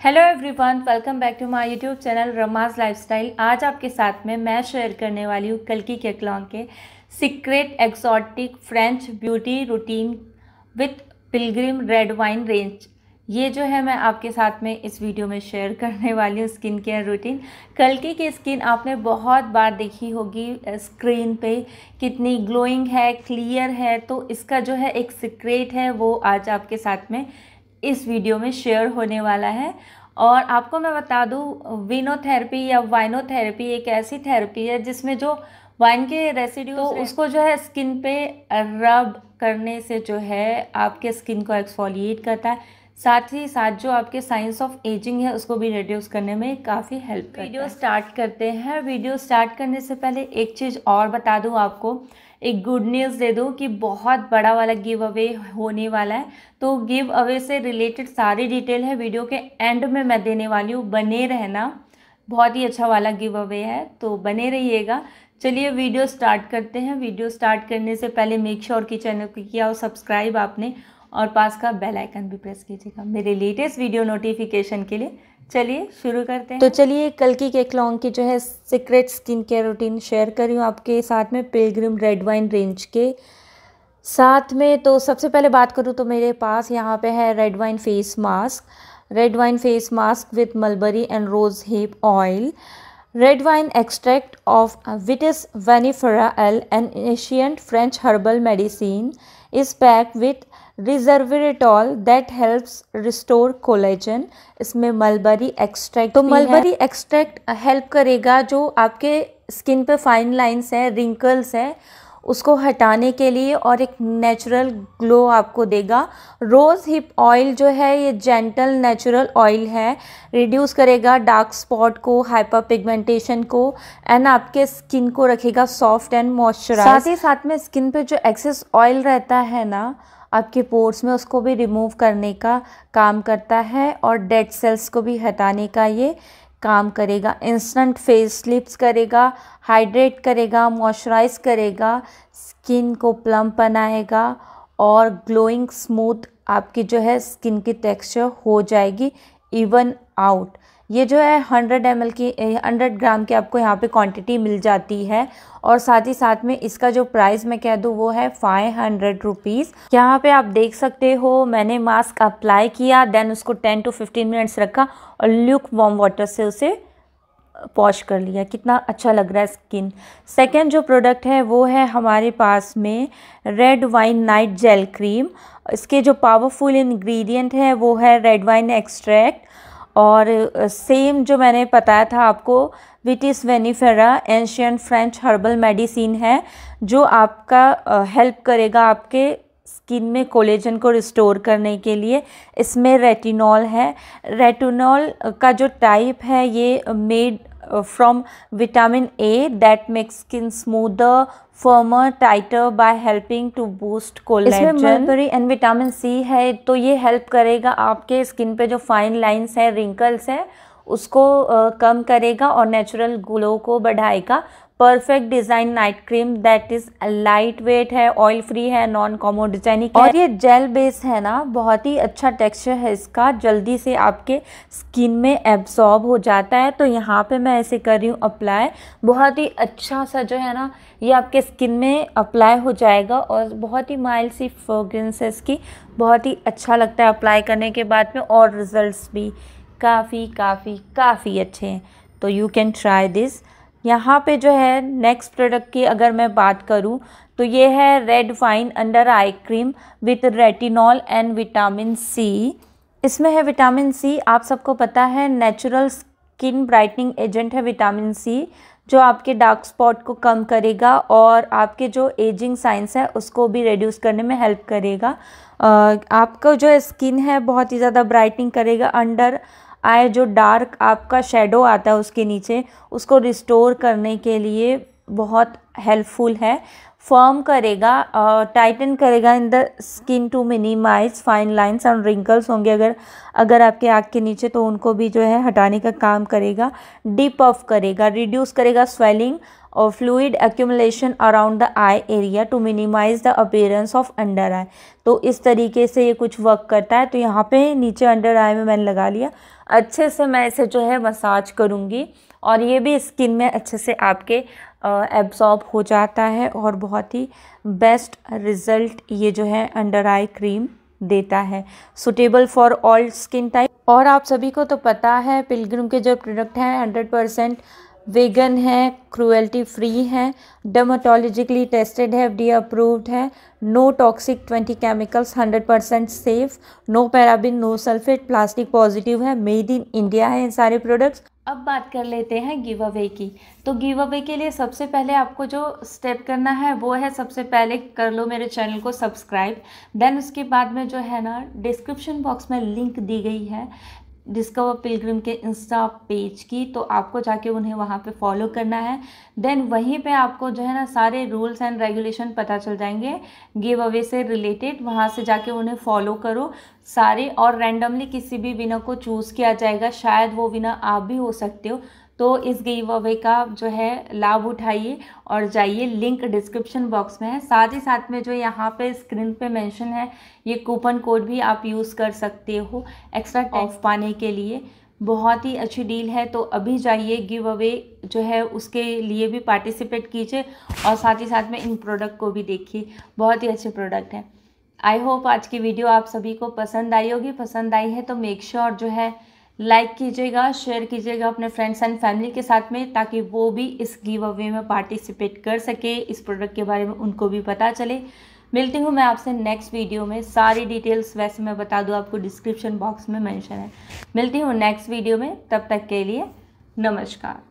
Hello everyone welcome back to my YouTube channel Rama's lifestyle आज आपके साथ में मैं शेयर करने वाली हूँ कलकी केकलॉन्ग के secret exotic French beauty routine with Pilgrim red wine range ये जो है मैं आपके साथ में इस वीडियो में शेयर करने वाली हूँ स्किन केयर रूटीन कलकी की स्किन आपने बहुत बार देखी होगी स्क्रीन पे कितनी ग्लोइंग है क्लियर है तो इसका जो है एक सीक्रेट है वो आज आपके साथ में इस वीडियो में शेयर होने वाला है। और आपको मैं बता दूँ विनोथेरेपी या वाइनोथेरेपी एक ऐसी थेरेपी है जिसमें जो वाइन के रेसिड्यू तो उसको जो है स्किन पे रब करने से जो है आपके स्किन को एक्सफोलिएट करता है। साथ ही साथ जो आपके साइंस ऑफ़ एजिंग है उसको भी रिड्यूस करने में काफ़ी हेल्प करता वीडियो स्टार्ट करते हैं। वीडियो स्टार्ट करने से पहले एक चीज़ और बता दूँ आपको। एक गुड न्यूज़ दे दूँ कि बहुत बड़ा वाला गिव अवे होने वाला है। तो गिव अवे से रिलेटेड सारी डिटेल है। वीडियो के एंड में मैं देने वाली हूँ। बने रहना। बहुत ही अच्छा वाला गिव अवे है। तो बने रहिएगा। चलिए वीडियो स्टार्ट करते हैं। वीडियो स्टार्ट करने से पहले मेक श्योर की चैनल को किया और सब्सक्राइब आपने। और पास का बेल आइकन भी प्रेस कीजिएगा। मेरे लेटेस्ट वीडियो नोटिफिकेशन के लिए चलिए शुरू करते हैं। तो चलिए कल की केक लॉन्ग की जो है secret skin care routine share करी हूँ आपके साथ में पिलग्रिम रेड वाइन रेंज के साथ में। तो सबसे पहले बात करूँ तो मेरे पास यहाँ पे है red wine face mask red wine face mask with mulberry and rosehip oil red wine extract of vitis vinifera L an ancient French herbal medicine is pack with resveratrol that helps restore collagen इसमें mulberry extract तो mulberry extract help करेगा जो आपके skin पे fine lines हैं wrinkles हैं उसको हटाने के लिए और एक नेचुरल ग्लो आपको देगा। रोज़ हिप ऑयल जो है, ये जेंटल नेचुरल ऑयल है। रिड्यूस करेगा डार्क स्पॉट को हाइपर पिगमेंटेशन को एंड आपके स्किन को रखेगा सॉफ्ट एंड मॉइस्चराइज साथ ही साथ में स्किन पे जो एक्सेस ऑयल रहता है ना, आपके पोर्स में उसको भी रिमूव करने का काम करता है और डेड सेल्स को भी हटाने का ये काम करेगा इंस्टेंट फेस लिप्स करेगा हाइड्रेट करेगा मॉइस्चराइज करेगा स्किन को प्लम बनाएगा और ग्लोइंग स्मूथ आपकी जो है स्किन की टेक्सचर हो जाएगी इवन आउट ये जो है हंड्रेड एम की हंड्रेड ग्राम की आपको यहाँ पे क्वांटिटी मिल जाती है और साथ ही साथ में इसका जो प्राइस मैं कह दूँ वो है फाइव हंड्रेड रुपीज़ यहाँ पे आप देख सकते हो मैंने मास्क अप्लाई किया देन उसको टेन टू फिफ्टीन मिनट्स रखा और ल्यूक वॉम वाटर से उसे पॉश कर लिया। कितना अच्छा लग रहा है स्किन सेकेंड जो प्रोडक्ट है वो है हमारे पास में red wine night gel cream इसके जो पावरफुल इंग्रेडिएंट है वो है रेड वाइन एक्सट्रैक्ट और सेम जो मैंने बताया था आपको vitis vinifera ancient French herbal medicine है, जो आपका हेल्प करेगा आपके स्किन में कोलेजन को रिस्टोर करने के लिए। इसमें रेटिनॉल है। रेटिनॉल का जो टाइप है, ये made from vitamin A that makes skin smoother, firmer, tighter by helping to boost collagen. इसमें मलबरी एंड विटामिन सी है तो ये हेल्प करेगा आपके स्किन पे जो फाइन लाइंस हैं रिंकल्स हैं उसको uh, कम करेगा और नेचुरल ग्लो को बढ़ाएगा perfect design night cream that is lightweight है ऑयल फ्री है नॉन कॉमोडिजाइनिक और ये जेल बेस है ना, बहुत ही अच्छा टेक्सचर है इसका, जल्दी से आपके स्किन में एब्जॉर्ब हो जाता है। तो यहाँ पे मैं ऐसे कर रही हूँ अप्लाई बहुत ही अच्छा सा जो है ना, ये आपके स्किन में अप्लाई हो जाएगा और बहुत ही माइल्ड सी फ्रोग्रेंस है इसकी। बहुत ही अच्छा लगता है अप्लाई करने के बाद में और रिज़ल्ट भी काफ़ी काफ़ी काफ़ी अच्छे हैं। तो यू कैन ट्राई दिस यहाँ पे जो है नेक्स्ट प्रोडक्ट की अगर मैं बात करूँ तो ये है red wine under eye cream with retinol and vitamin C इसमें है विटामिन सी आप सबको पता है नेचुरल स्किन ब्राइटनिंग एजेंट है विटामिन सी जो आपके डार्क स्पॉट को कम करेगा और आपके जो एजिंग साइंस है, उसको भी रिड्यूस करने में हेल्प करेगा। आपका जो स्किन है, बहुत ही ज़्यादा ब्राइटनिंग करेगा अंडर आए, जो डार्क आपका शेडो आता है उसके नीचे, उसको रिस्टोर करने के लिए बहुत हेल्पफुल है। फॉर्म करेगा टाइटन करेगा in the skin to minimize fine lines and wrinkles होंगे अगर अगर आपके आँख के नीचे तो उनको भी जो है हटाने का काम करेगा। डीप ऑफ़ करेगा, रिड्यूस करेगा स्वेलिंग और fluid accumulation around the eye area to minimize the appearance of under eye तो इस तरीके से ये कुछ वर्क करता है। तो यहाँ पे नीचे अंडर आई में मैंने लगा लिया। अच्छे से मैं इसे जो है मसाज करूँगी और ये भी स्किन में अच्छे से आपके एब्जॉर्ब हो जाता है और बहुत ही बेस्ट रिज़ल्ट ये जो है अंडर आई क्रीम देता है। Suitable for all skin type और आप सभी को तो पता है पिलग्रिम के जो प्रोडक्ट हैं हंड्रेड परसेंट वेगन है क्रूएल्टी फ्री है डर्माटोलॉजिकली टेस्टेड है एफ़ अप्रूव्ड है no toxic twenty chemicals hundred percent safe no paraben no sulphate plastic positive है मेड इन इंडिया है इन सारे प्रोडक्ट्स अब बात कर लेते हैं गिव अवे की। तो गिव अवे के लिए सबसे पहले आपको जो स्टेप करना है, वो है सबसे पहले कर लो मेरे चैनल को सब्सक्राइब देन उसके बाद में जो है ना डिस्क्रिप्शन बॉक्स में लिंक दी गई है। डिस्कवर पिलग्रिम के इंस्टा पेज की तो आपको जाके उन्हें वहाँ पे फॉलो करना है। देन वहीं पे आपको जो है ना सारे रूल्स एंड रेगुलेशन पता चल जाएँगे। गिव अवे से रिलेटेड वहाँ से जाके उन्हें फॉलो करो। सारे और रैंडमली किसी भी विनर को चूज़ किया जाएगा। शायद वो विनर आप भी हो सकते हो। तो इस गिव अवे का जो है लाभ उठाइए और जाइए लिंक डिस्क्रिप्शन बॉक्स में है। साथ ही साथ में जो यहाँ पे स्क्रीन पे मेंशन है ये कूपन कोड भी आप यूज़ कर सकते हो एक्स्ट्रा ऑफ़ पाने के लिए। बहुत ही अच्छी डील है तो अभी जाइए गिव अवे जो है उसके लिए भी पार्टिसिपेट कीजिए और साथ ही साथ में इन प्रोडक्ट को भी देखिए। बहुत ही अच्छे प्रोडक्ट हैं। आई होप आज की वीडियो आप सभी को पसंद आई होगी। पसंद आई है तो मेक श्योर sure जो है लाइक कीजिएगा शेयर कीजिएगा अपने फ्रेंड्स एंड फैमिली के साथ में ताकि वो भी इस गिव अवे में पार्टिसिपेट कर सके, इस प्रोडक्ट के बारे में उनको भी पता चले। मिलती हूँ मैं आपसे नेक्स्ट वीडियो में। सारी डिटेल्स वैसे मैं बता दूँ, आपको डिस्क्रिप्शन बॉक्स में मैंशन है। मिलती हूँ नेक्स्ट वीडियो में। तब तक के लिए नमस्कार।